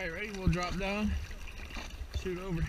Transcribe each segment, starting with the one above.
right, ready? We'll drop down, shoot over.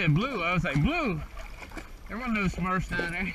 Said blue. I was like blue. Wasn't no Smurfs down there.